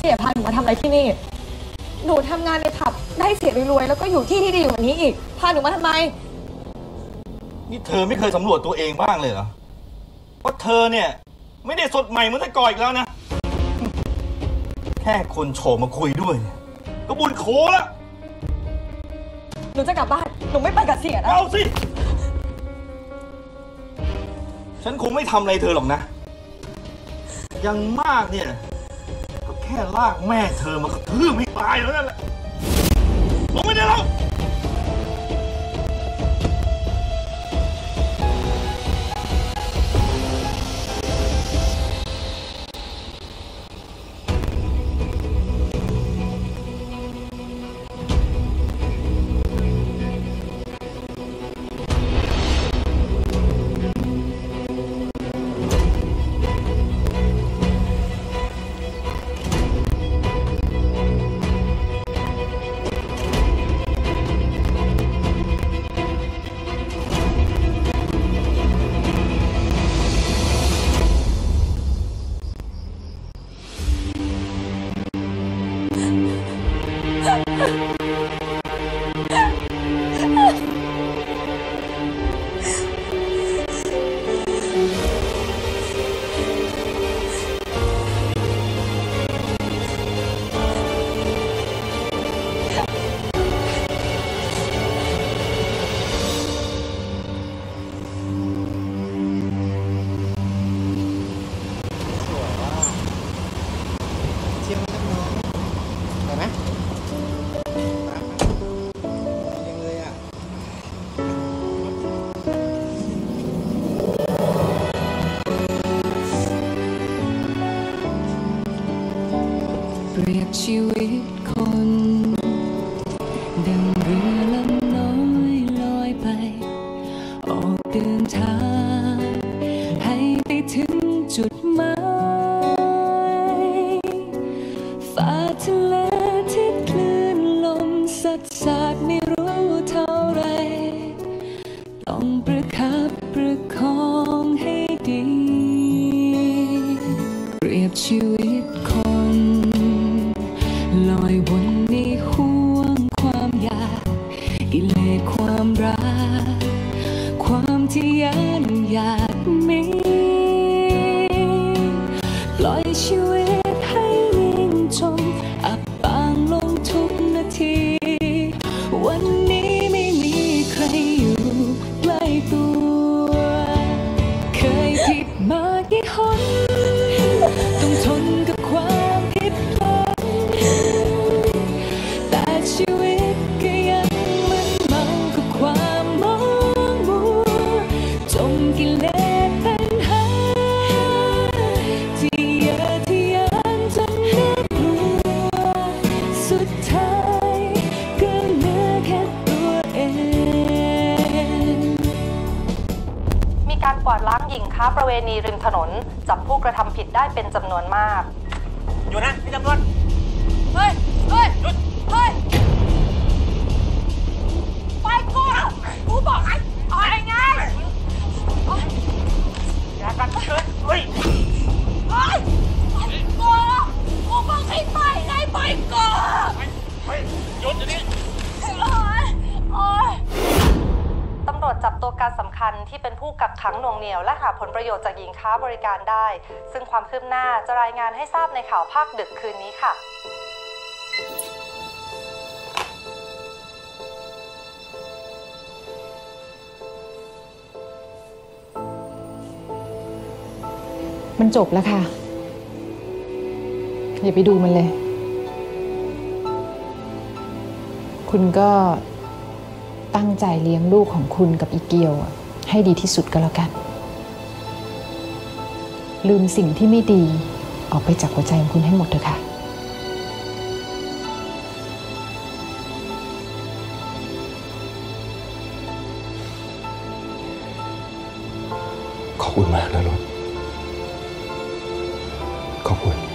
เสียพาหนูมาทำอะไรที่นี่ หนูทำงานในผับได้เสียรวยๆแล้วก็อยู่ที่ที่ดีกว่านี้อีก พาหนูมาทำไม นี่เธอไม่เคยสำรวจตัวเองบ้างเลยเหรอว่าเธอเนี่ย ไม่ได้สดใหม่เหมือนแต่ก่อนอีกแล้วนะ แค่คนโฉมมาคุยด้วยเนี่ยก็บุญโขแล้วหนูจะกลับบ้าน หนูไม่ไปกับเสียนะเอาสิ ฉันคงไม่ทำอะไรเธอหรอกนะอยังมากเนี่ยก็แค่ลากแม่เธอมากระทืบให้ตายแล้วนั่นแหละลงไม่ได้แล้วเยบชีวิตคน ดังเรือลำน้อยลอยไป ออกเดินทาง ให้ไปถึงจุดหมายฝ่าทะเลที่คลื่นลมสัดสาดไม่รู้เท่าไร ต้องประคับประคองให้ดี เรียบชีว ชีวิตให้ยิ่งจมอับปางลงทุกนาที วันนี้ไม่มีใครอยู่ วาดล้างหญิงค้าประเวณีริมถนน จับผู้กระทำผิดได้เป็นจำนวนมาก อยู่นะพี่ตำรวจ การสำคัญที่เป็นผู้กักขังหน่วงเหนียว และหาผลประโยชน์จากหญิงค้าบริการได้ ซึ่งความคืบหน้าจะรายงานให้ทราบในข่าวภาคดึกคืนนี้ค่ะมันจบแล้วค่ะ อย่าไปดูมันเลย คุณก็ ตั้งใจเลี้ยงลูกของคุณกับอีเกียว ให้ดีที่สุดก็แล้วกัน ลืมสิ่งที่ไม่ดีออกไปจากหัวใจของคุณให้หมดเถอะค่ะขอบคุณมากนะรถขอบคุณ